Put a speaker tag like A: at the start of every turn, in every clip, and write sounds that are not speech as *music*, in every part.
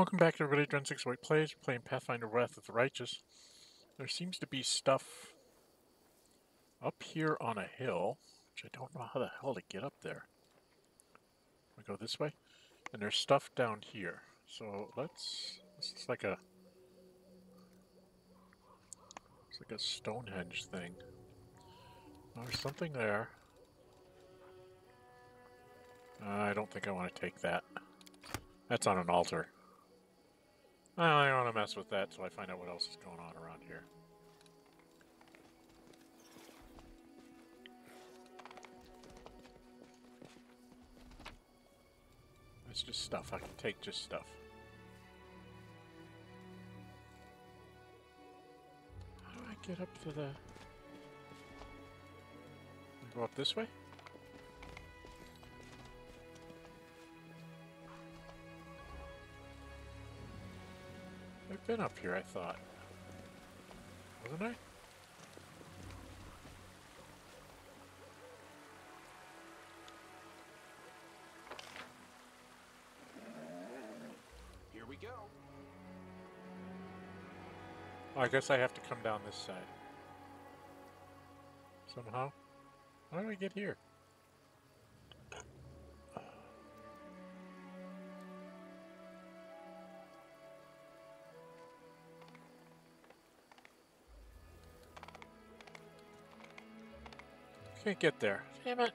A: Welcome back to everybody. Dren Six White Plays. Playing Pathfinder Wrath of the Righteous. There seems to be stuff up here on a hill, which I don't know how the hell to get up there. We go this way, and there's stuff down here. So let's. Is like a. It's like a Stonehenge thing. There's something there. Uh, I don't think I want to take that. That's on an altar. I don't want to mess with that until I find out what else is going on around here. It's just stuff. I can take just stuff. How do I get up to the... Go up this way? Been up here, I thought. Wasn't I?
B: Here we go.
A: Oh, I guess I have to come down this side. Somehow? How do I get here? Can't get there. Damn it.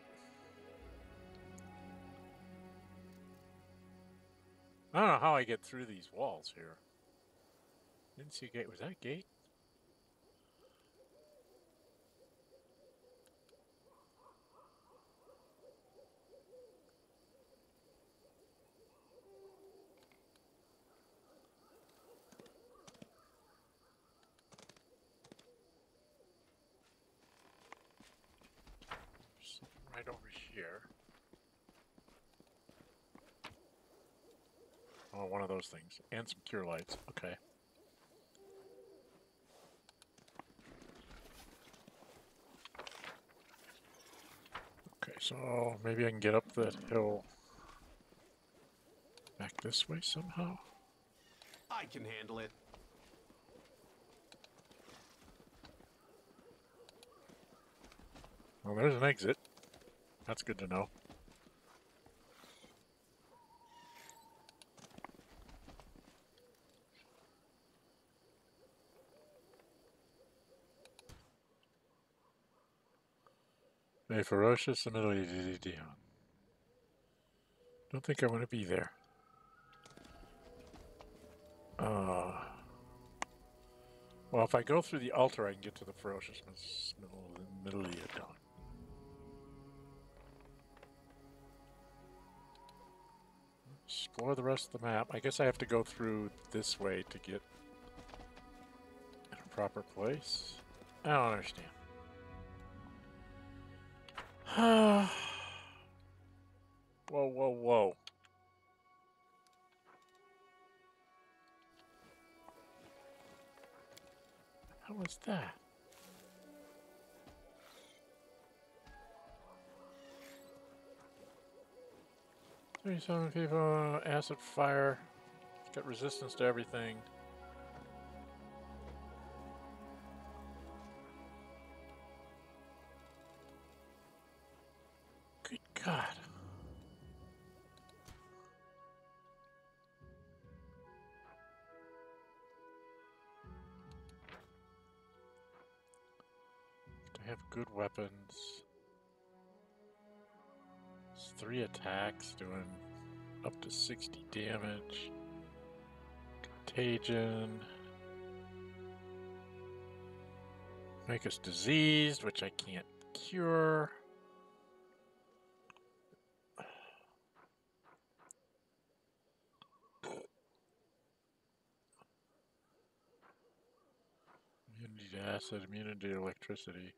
A: I don't know how I get through these walls here. Didn't see a gate. Was that a gate? Something right over here. Oh, one of those things. And some cure lights. Okay. Okay, so maybe I can get up that hill back this way somehow.
B: I can handle it.
A: Well, there's an exit. That's good to know. A ferocious and Dion. Don't think I want to be there. Uh, well, if I go through the altar, I can get to the ferocious Middleiadon. Explore the rest of the map. I guess I have to go through this way to get in a proper place. I don't understand. *sighs* whoa, whoa, whoa. How was that? Thirty-seven people, acid fire. Got resistance to everything. Weapons. It's three attacks doing up to 60 damage. Contagion. Make us diseased, which I can't cure. Immunity to acid, immunity to electricity.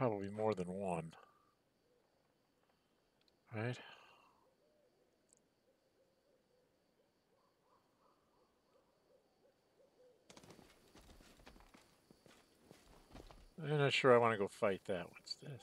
A: probably more than one. Right? I'm not sure I want to go fight that. What's this?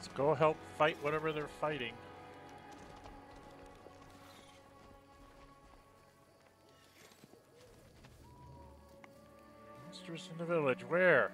A: Let's go help fight whatever they're fighting. Monsters in the village. Where?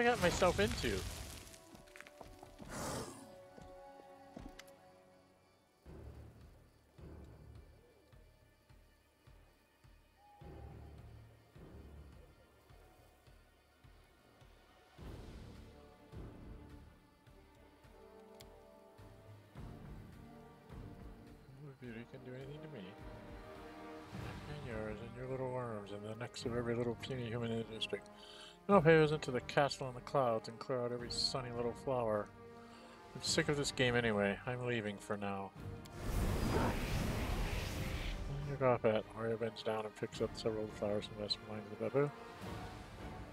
A: I got myself into? Beauty can do anything to me. And yours and your little worms and the necks of every little puny human in the district. No favors into the castle in the clouds and clear out every sunny little flower. I'm sick of this game anyway. I'm leaving for now. Look off at. Mario bends down and picks up several of the flowers the mind of the babu.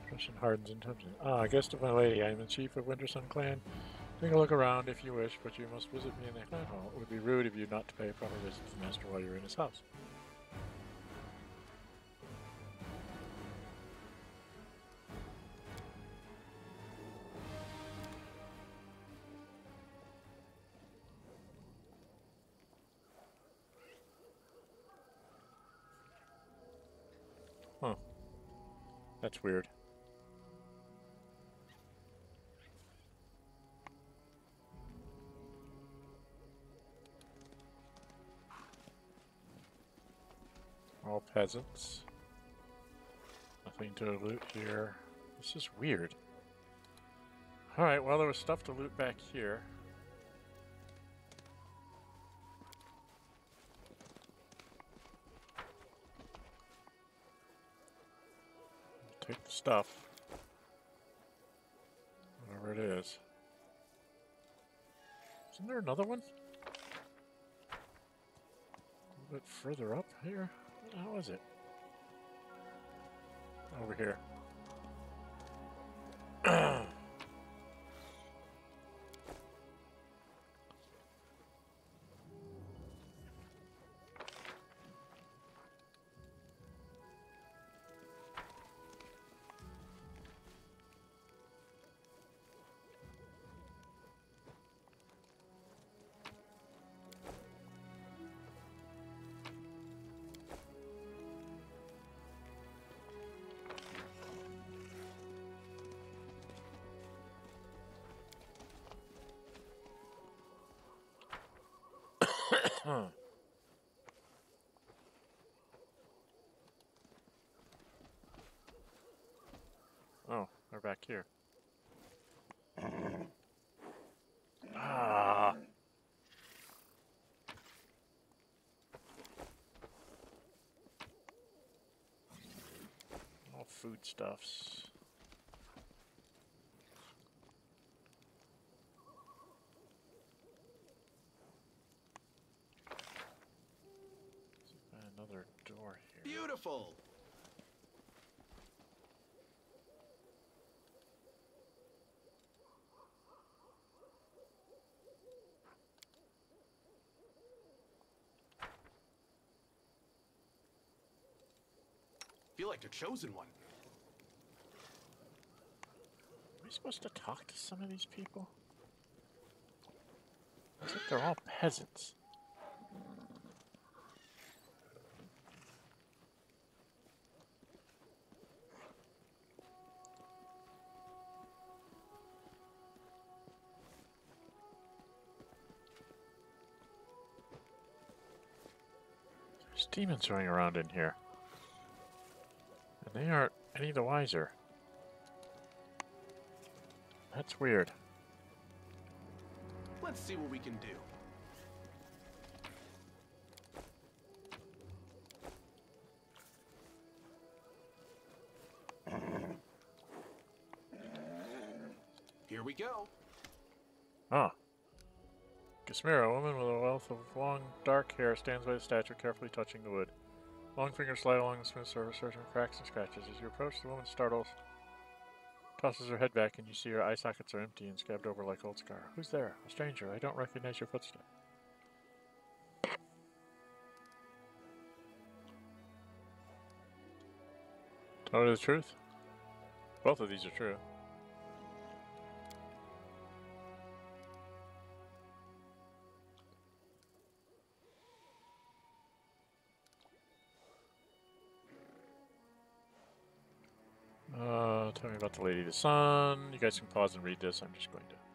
A: Expression hardens into him. Ah, guest of my lady, I am the chief of Wintersun clan. Take a look around if you wish, but you must visit me in the clan hall. It would be rude of you not to pay a proper visit to the master while you're in his house. That's weird. All peasants. Nothing to loot here. This is weird. Alright, well there was stuff to loot back here. Stuff. it is. Isn't there another one? A little bit further up here? How is it? Over here. Huh. Oh, they're back here. Ah. All foodstuffs. Another door here.
B: Beautiful. Feel like the chosen one.
A: Are we supposed to talk to some of these people? They're all peasants. Demons running around in here. And they aren't any the wiser. That's weird.
B: Let's see what we can do. Here we go.
A: Ah. Gasmira, a woman with a wealth of long, dark hair, stands by the statue, carefully touching the wood. Long fingers slide along the smooth surface, searching for cracks and scratches. As you approach, the woman startles, tosses her head back, and you see her eye sockets are empty and scabbed over like old scar. Who's there? A stranger. I don't recognize your footstep. Tell me the truth. Both of these are true. About the Lady the Sun. You guys can pause and read this. I'm just going to.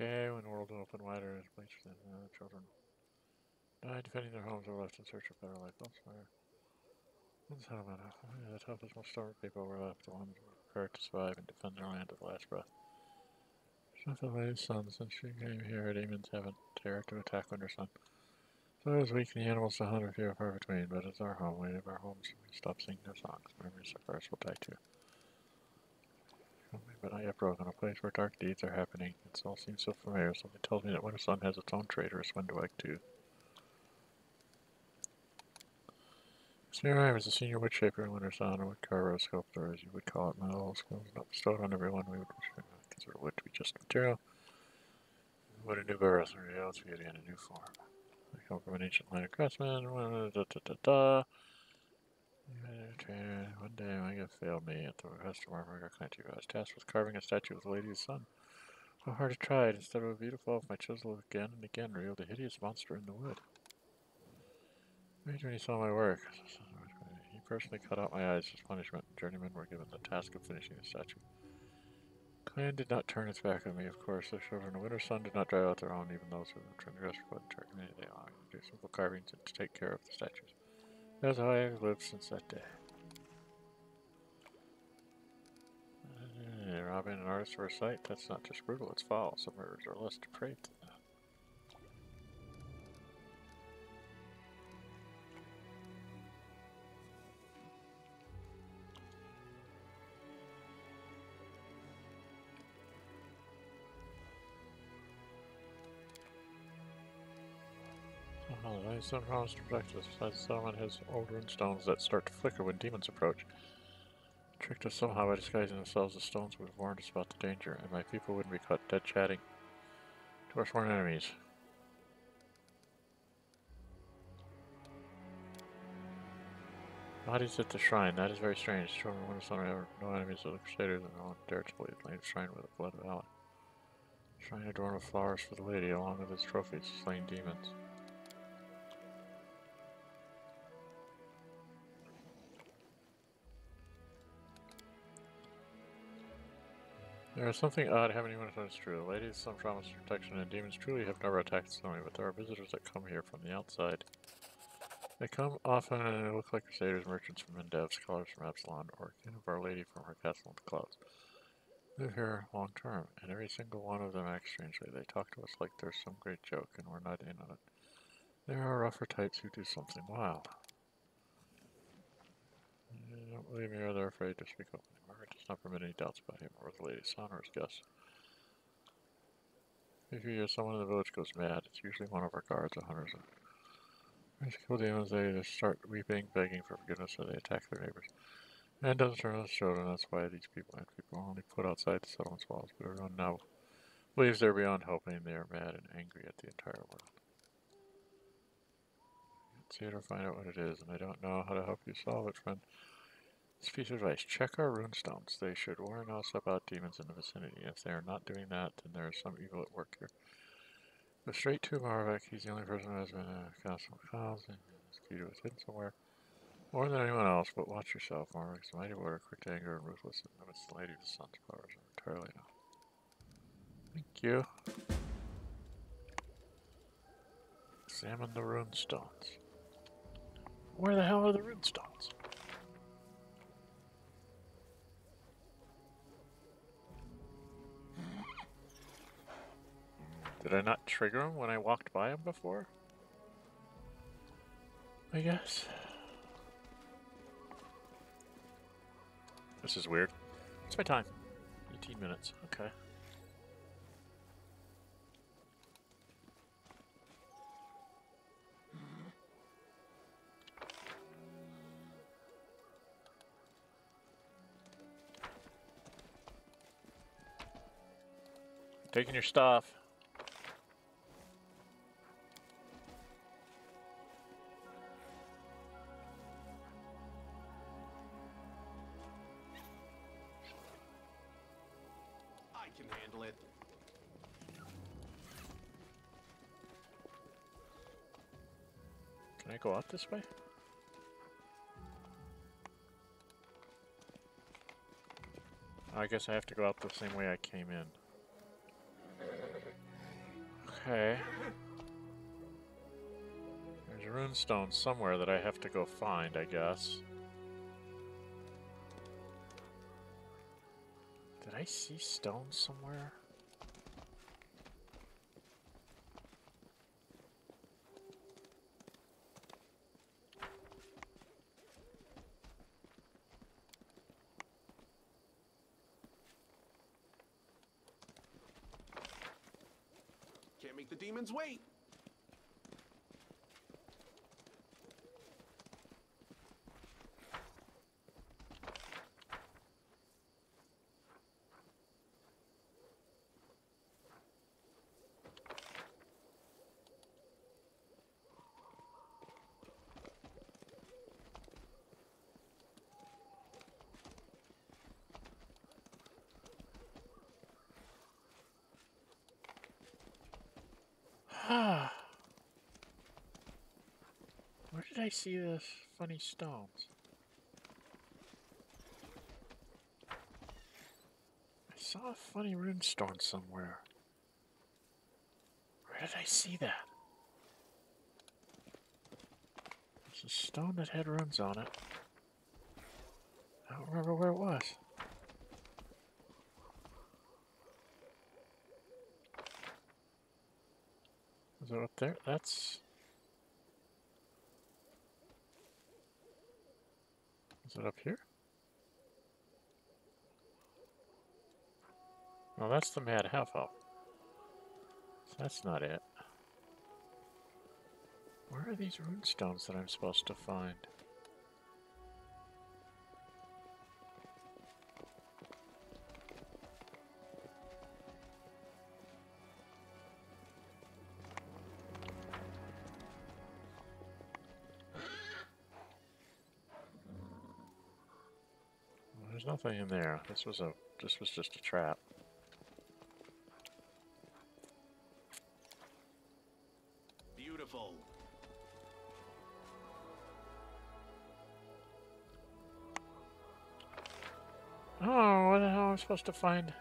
A: Okay, when the world opened wider, as bleached and uh, children died defending their homes or left in search of better life elsewhere. One settlement, only the toughest, most stubborn people were left, the ones who were prepared to survive and defend their land to the last breath. Not the latest sun, since she came here, demons haven't dared to attack Wintersun. So it was weak the animals to hunt a few far between, but it's our home. We leave our homes, we stop singing their songs. Memories of ours will die too. But not yet broken, a place where dark deeds are happening. It all seems so familiar. Something tells me that Winter Sun has its own traitorous Wenduag too. Smear was a senior wood shaper in Winter Sun, or wood carver or sculptor, as you would call it. My old skills not bestowed on everyone. We would consider wood to be just material. Wood a new birth, or beauty in a new form. I come from an ancient line of craftsmen. Da, da, da, da. One day gift failed me at the request of Margaret Clancy. I was tasked with carving a statue of the lady's son. How hard I tried. Instead of a beautiful elf, my chisel again and again revealed a hideous monster in the wood. Rage when he saw my work. He personally cut out my eyes as punishment. Journeymen were given the task of finishing the statue. Clan did not turn its back on me, of course. The children of Winter Sun did not drive out their own, even those who transgressed the entire community. They allowed me to do simple carvings and to take care of the statues. That's how I have lived since that day. Uh, robbing an artist for a sight? That's not just brutal, it's foul. Some murders are less depraved some promise to us. Besides, the settlement has old rune stones that start to flicker when demons approach. Tricked us somehow by disguising themselves as stones would have warned us about the danger, and my people wouldn't be caught dead chatting to our sworn enemies. Bodies at the shrine. That is very strange. Children no enemies of the Crusaders, and no one dared to leave the shrine with the blood of Alan. Shrine adorned with flowers for the lady, along with its trophies, slain demons. There is something odd happening when it's true. The ladies, some promise protection, and demons truly have never attacked Snowy, but there are visitors that come here from the outside. They come often and they look like crusaders, merchants from Mendev, scholars from Absalom, or kin of Our Lady from her castle in the clouds. They live here long term, and every single one of them acts strangely. They talk to us like there's some great joke, and we're not in on it. There are rougher types who do something wild. Don't believe me or they're afraid to speak openly. Not permit any doubts about him or the lady's son or his guests. If you hear someone in the village goes mad, it's usually one of our guards or hunters. When kill demons, they start weeping, begging for forgiveness, or they attack their neighbors. Man doesn't turn on children, that's why these people and people only put outside the settlement's walls, but everyone now believes they're beyond helping, they are mad and angry at the entire world. See it or find out what it is, and I don't know how to help you solve it, friend. This piece of advice, check our runestones. They should warn us about demons in the vicinity. If they are not doing that, then there is some evil at work here. Go straight to Marvek. He's the only person who has been a of and his key is hidden somewhere. More than anyone else, but watch yourself. Marvek's mighty warrior, quick anger, and ruthless, and limits the lady of the sun's powers entirely now. Thank you. Examine the runestones. Where the hell are the runestones? Did I not trigger him when I walked by him before? I guess. This is weird. What's my time? 18 minutes. Okay. Taking your stuff. This way? I guess I have to go out the same way I came in. Okay. There's a rune stone somewhere that I have to go find, I guess. Did I see stone somewhere?
B: Can't make the demons wait.
A: see those funny stones? I saw a funny runestone somewhere. Where did I see that? It's a stone that had runes on it. I don't remember where it was. Is it up there? That's... Is it up here? Well, that's the Mad Half Elf. That's not it. Where are these runestones that I'm supposed to find? Nothing in there. This was a this was just a trap.
B: Beautiful.
A: Oh, what the hell am I supposed to find?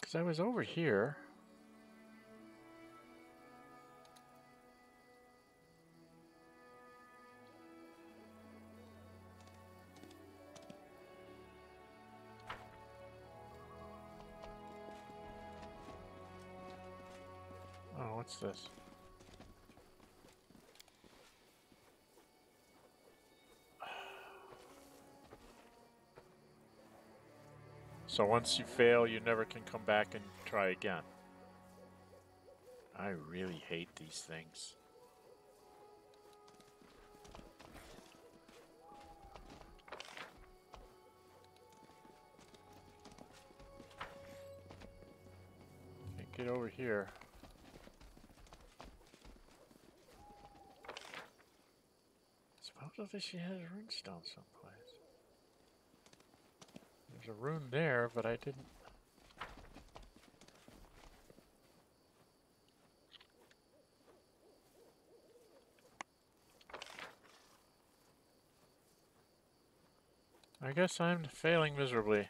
A: Because I was over here. What's this? *sighs* So once you fail, you never can come back and try again. I really hate these things. Get over here. Supposedly she had a runestone someplace. There's a rune there, but I didn't. I guess I'm failing miserably.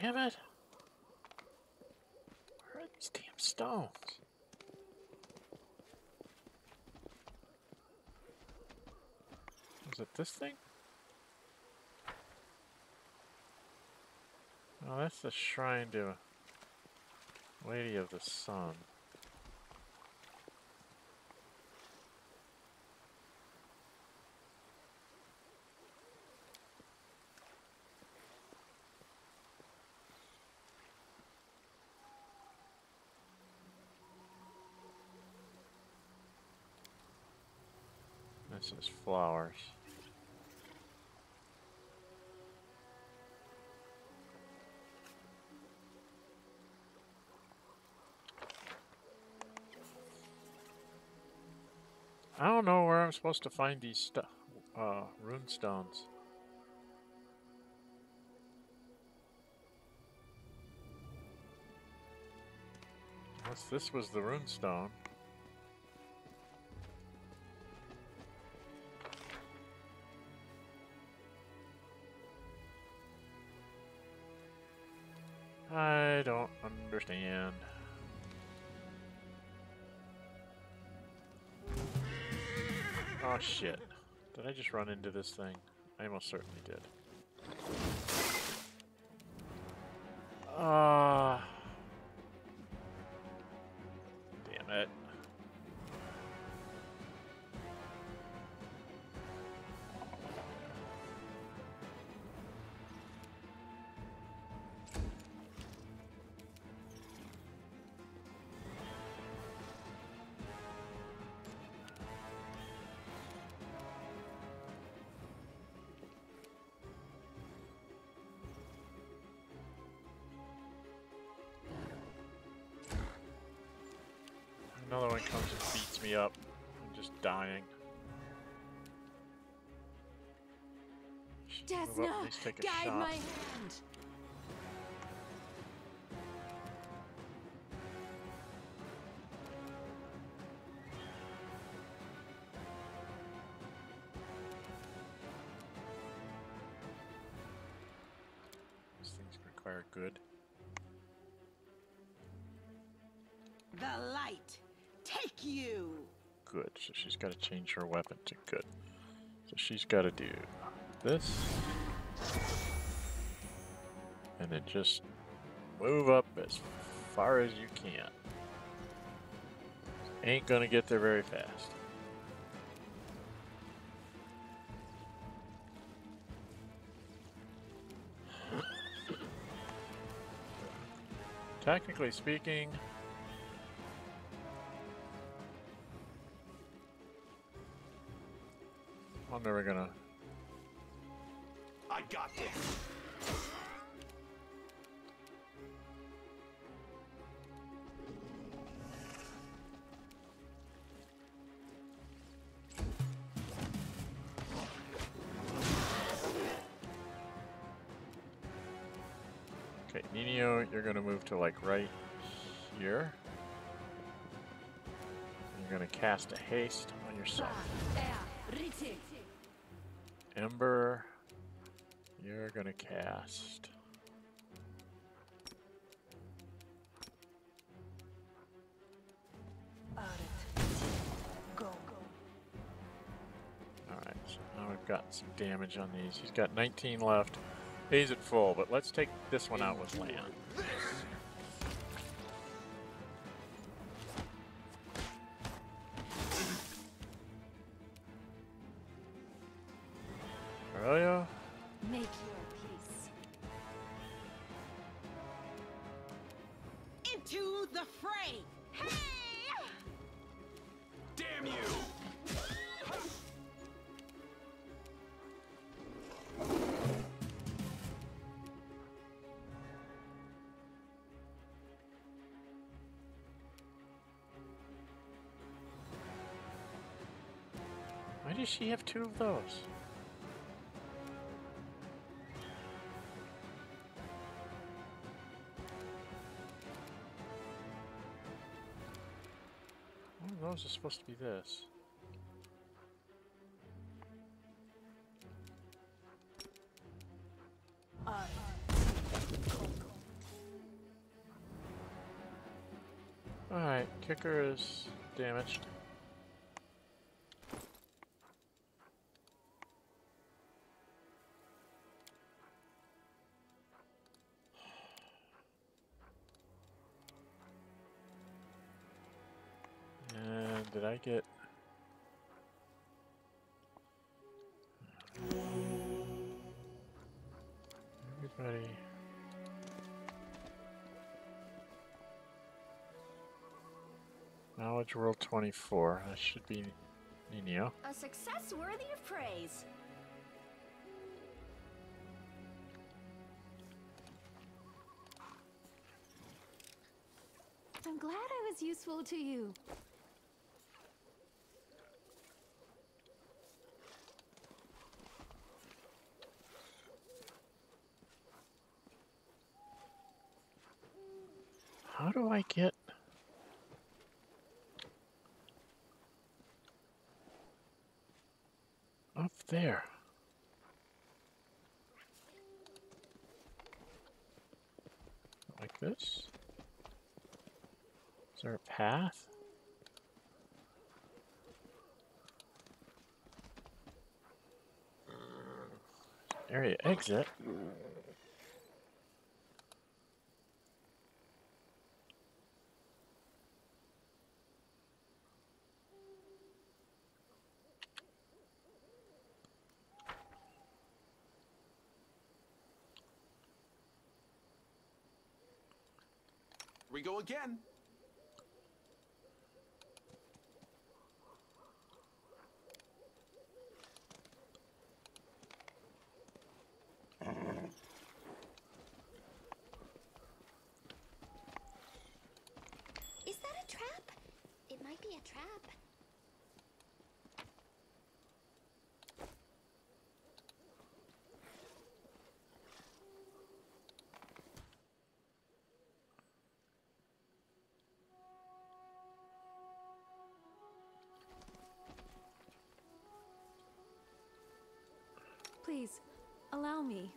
A: Damn it! Where are these damn stones? It this thing? Oh, that's the shrine to Lady of the Sun. This is flowers. I'm supposed to find these stu uh, rune stones. Unless this was the rune stone. I don't understand. Oh shit. Did I just run into this thing? I most certainly did. Ah. Damn it. Another one comes and beats me up. I'm just dying. Should move up,
C: Desna,
A: at least take a
C: guide
A: shot.
C: my hand.
A: She's got to change her weapon to good. So she's got to do this. And then just move up as far as you can. Ain't gonna get there very fast. Technically speaking, I'm never gonna.
B: I got this.
A: Okay, Nenio, you're gonna move to like right here. You're gonna cast a haste on yourself. Ah, Ember, you're gonna cast. Alright, so now we've got some damage on these. He's got 19 left. He's at full, but let's take this one out with Lann. Does she have two of those? One of those is supposed to be this. Alright, kicker is damaged. And did I get... Everybody... Knowledge World 24. That should be Nenio.
D: A success worthy of praise. I'm glad I was useful to you.
A: How do I get... Up there. Like this? Is there a path? Area exit.
B: We go again.
D: Please, allow me.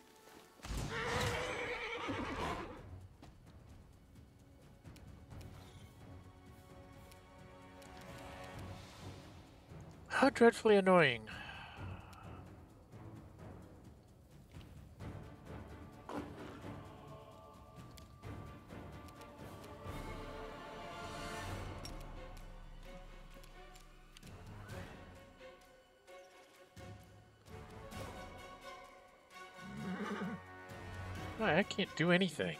A: How dreadfully annoying. I can't do anything.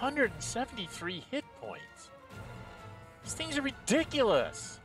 A: 173 hit points. These things are ridiculous.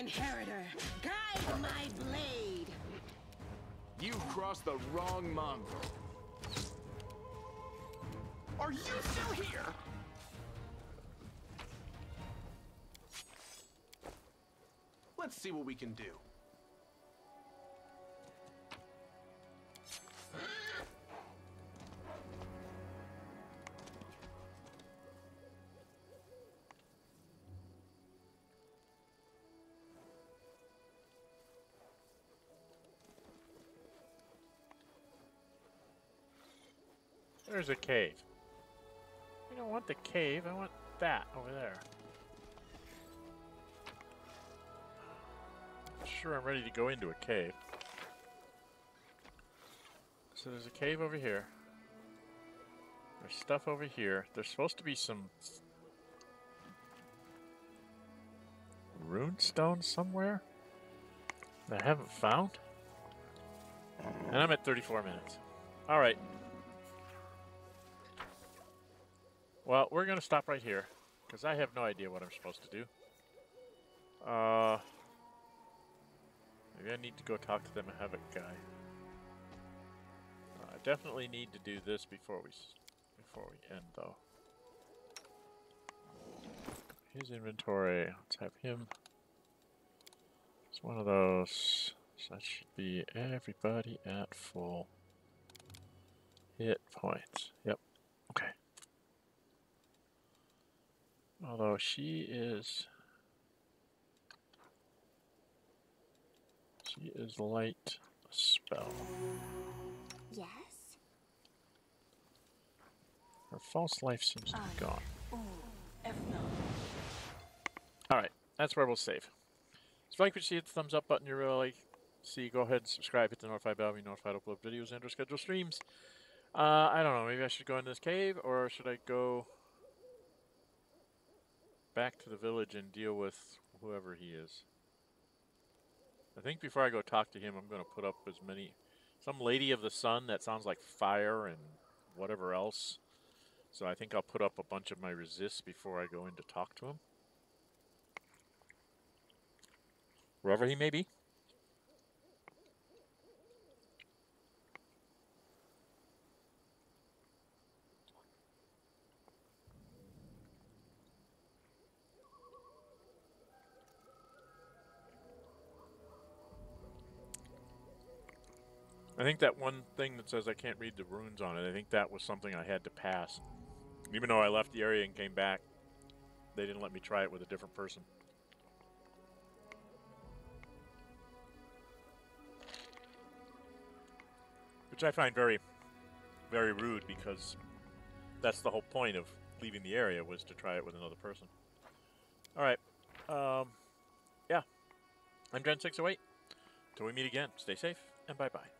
C: Inheritor, guide my blade.
B: You crossed the wrong mongrel. Are you still here? Let's see what we can do.
A: There's a cave. I don't want the cave, I want that over there. Sure, I'm ready to go into a cave. So there's a cave over here. There's stuff over here. There's supposed to be some rune stone somewhere that I haven't found. And I'm at 34 minutes. Alright. Well, we're going to stop right here because I have no idea what I'm supposed to do. Uh, maybe I need to go talk to the Havoc guy. Uh, I definitely need to do this before we before we end, though. His inventory. Let's have him. It's one of those. So that should be everybody at full hit points. Yep. Okay. Although she is. She is light a spell.
D: Yes?
A: Her false life seems to be gone.
C: Ooh, Efno.
A: Alright, that's where we'll save. So if you like what you see, hit the thumbs up button you really like. See, go ahead and subscribe, hit the notify bell, be notified upload videos and or schedule streams. Uh, I don't know, maybe I should go into this cave, or should I go back to the village and deal with whoever he is? I think before I go talk to him, I'm going to put up as many... Some lady of the sun that sounds like fire and whatever else. So I think I'll put up a bunch of my resists before I go in to talk to him. Wherever he may be. I think that one thing that says I can't read the runes on it, I think that was something I had to pass. Even though I left the area and came back, they didn't let me try it with a different person. Which I find very, very rude because that's the whole point of leaving the area was to try it with another person. All right. Um, yeah. I'm Dren608. Till we meet again, stay safe and bye bye.